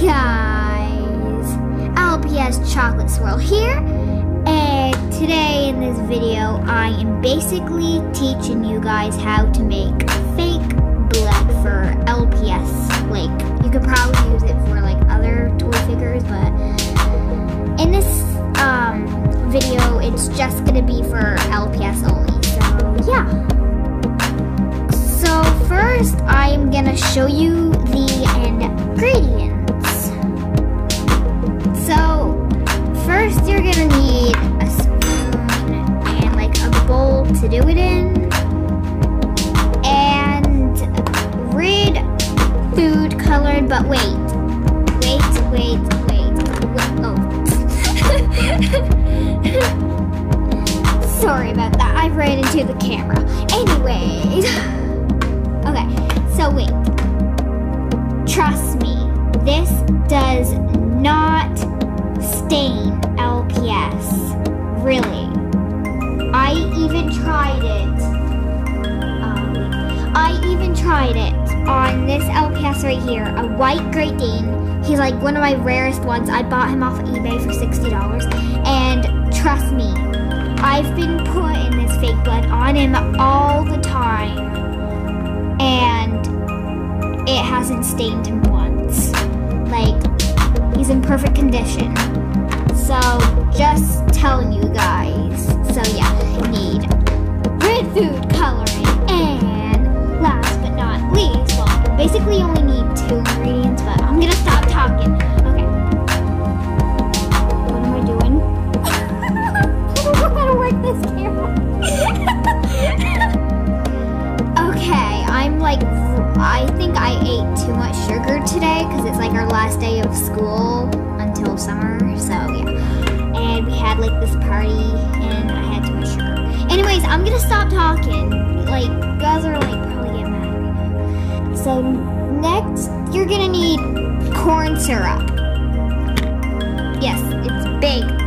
guys, LPS Chocolate Swirl here, and today in this video I am basically teaching you guys how to make fake blood for LPS. Like, you could probably use it for like other toy figures, but in this but wait. Wait, wait, wait. wait oh. Sorry about that. I ran into the camera. Anyways. Okay, so wait. Trust me, this does not stain LPS. Really. I even tried it. Um, I even tried it on this LPS right here, a white Great Dane. He's like one of my rarest ones. I bought him off of eBay for $60. And trust me, I've been putting this fake blood on him all the time. And it hasn't stained him once. Like, he's in perfect condition. So, just telling you guys. So yeah, need red food coloring and last least, well, basically you only need two ingredients, but I'm gonna stop talking. Okay. What am I doing? I don't know how to work this camera. okay, I'm like, I think I ate too much sugar today because it's like our last day of school until summer, so yeah. And we had like this party and I had too much sugar. Anyways, I'm gonna stop talking. Like, guys are like So, next, you're gonna need corn syrup. Yes, it's big.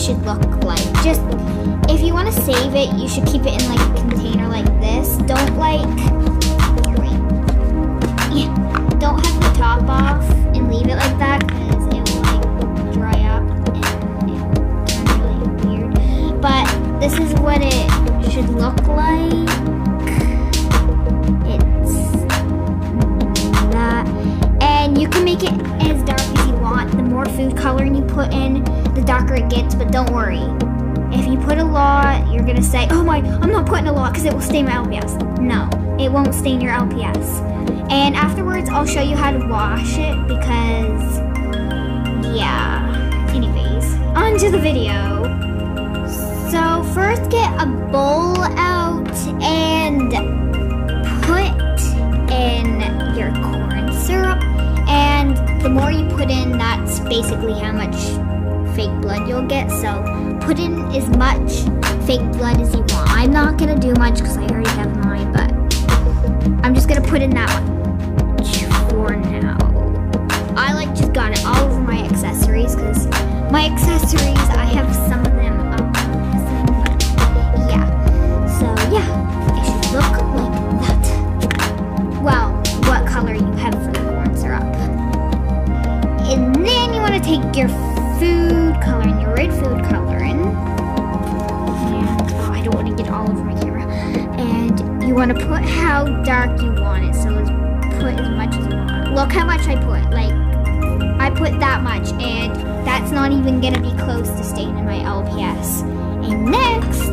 Should look like. Just if you want to save it, you should keep it in like a container like this. Don't like don't have the top off and leave it like that this is what it should look like. It's that and you can make it as dark as you want. The more food coloring you put in, the darker it gets, but don't worry. If you put a lot, you're gonna say, oh my, I'm not putting a lot because it will stain my LPS. No, it won't stain your LPS. And afterwards, I'll show you how to wash it because, yeah. Anyways, on to the video. First get a bowl out and put in your corn syrup and the more you put in that's basically how much fake blood you'll get. So put in as much fake blood as you want. I'm not gonna do much because i already have mine but i'm just gonna put in that much your food coloring, your red food coloring. And oh, I don't want to get all over my camera. And you want to put how dark you want it. So let's put as much as you want. Look how much I put. Like, I put that much. And that's not even going to be close to staying in my LPS. And next,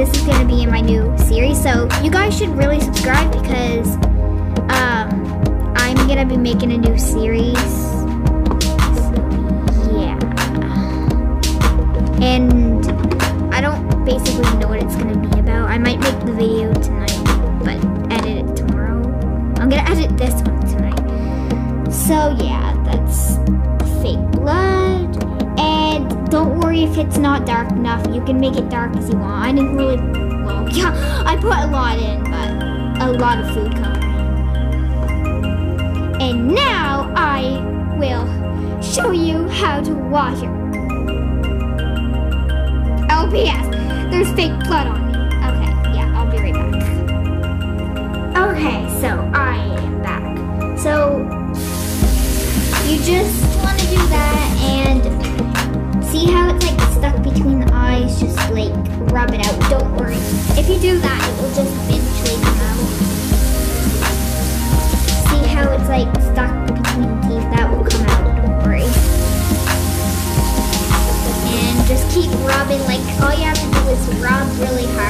This is gonna be in my new series, so you guys should really subscribe because um, I'm gonna be making a new series. So, yeah, and I don't basically know what it's gonna be about. I might make the video tonight, but edit it tomorrow. I'm gonna edit this one tonight. So yeah, that's fake blood. Don't worry if it's not dark enough. You can make it dark as you want. I didn't really, well, yeah, I put a lot in, but a lot of food coloring. And now I will show you how to wash it. LPS, there's fake blood on me. Okay, yeah, I'll be right back. Okay, so I am back. So you just between the eyes. Just like rub it out. Don't worry. If you do that, it will just eventually come out. See how it's like stuck between the teeth? That will come out. Don't worry. And just keep rubbing. Like all you have to do is rub really hard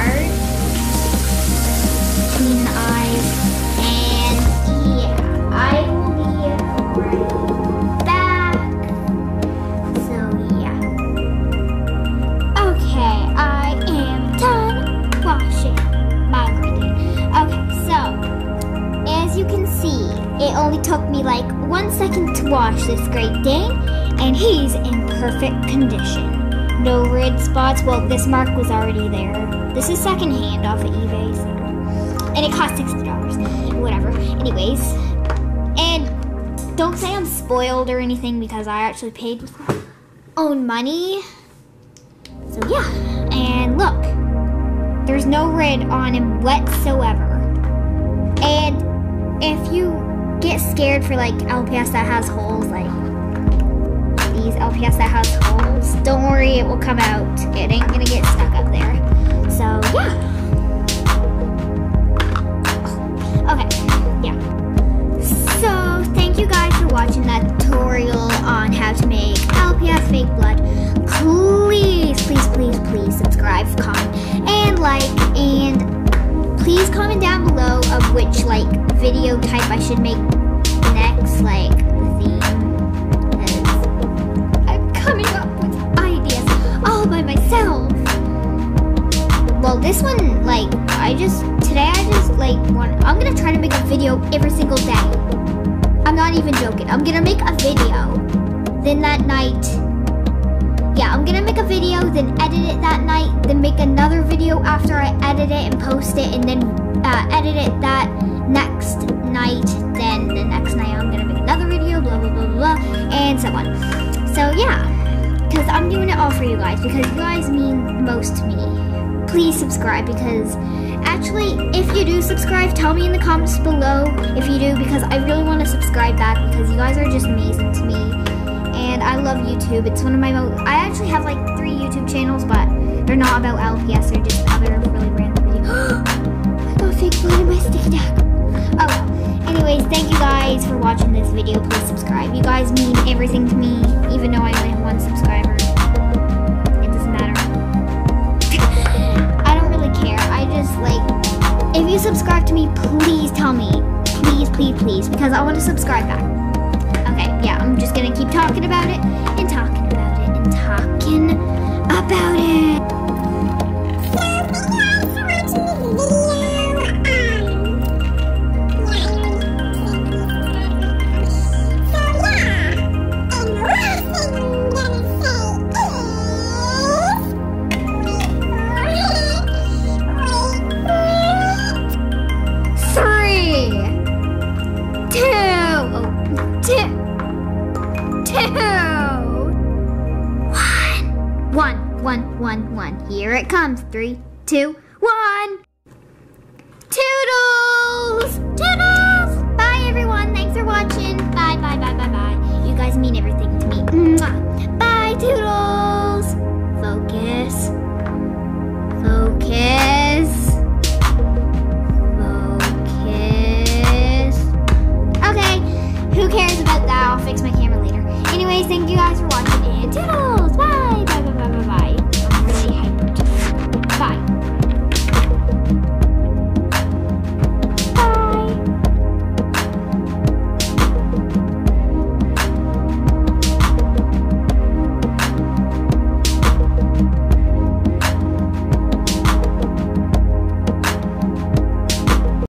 took me like one second to wash this Great Dane, and he's in perfect condition. No red spots. Well, this mark was already there. This is secondhand off of eBay, so. and it cost sixty dollars. Whatever. Anyways, and don't say I'm spoiled or anything because I actually paid with my own money. So yeah, and look, there's no red on him whatsoever. And if you get scared for like LPS that has holes, like these LPS that has holes, don't worry, it will come out. It ain't gonna get stuck up there. So yeah. Okay, yeah. So, thank you guys for watching that tutorial on how to make LPS fake blood. Please, please, please, please subscribe, comment, and like, and which, like, video type I should make next, like, theme. I'm uh, coming up with ideas all by myself. Well, this one, like, I just, today I just, like, want, I'm gonna try to make a video every single day. I'm not even joking. I'm gonna make a video. Then that night, yeah, I'm gonna make a video, then edit it that night, then make another video after I edit it and post it, and then uh, edit it that next night. Then the next night, I'm gonna make another video, blah, blah, blah, blah, blah, and so on. So, yeah, because I'm doing it all for you guys, because you guys mean most to me. Please subscribe, because actually, if you do subscribe, tell me in the comments below if you do, because I really want to subscribe back, because you guys are just amazing to me and I love YouTube. It's one of my most. I actually have like three YouTube channels, but they're not about LPS. They're just other really random videos. I got fake in my sticky deck. Oh well. Anyways, thank you guys for watching this video. Please subscribe. You guys mean everything to me, even though I only have one subscriber. It doesn't matter. I don't really care. I just like. If you subscribe to me, please tell me. Please, please, please, because I want to subscribe back. Yeah, I'm just gonna keep talking about it Three, two, one. Toodles! Toodles! Bye, everyone. Thanks for watching. Bye, bye, bye, bye, bye. You guys mean everything to me. Mwah. Bye, Toodles! Focus. Focus. Focus. Okay, who cares about that? I'll fix my camera later. Anyways, thank you guys for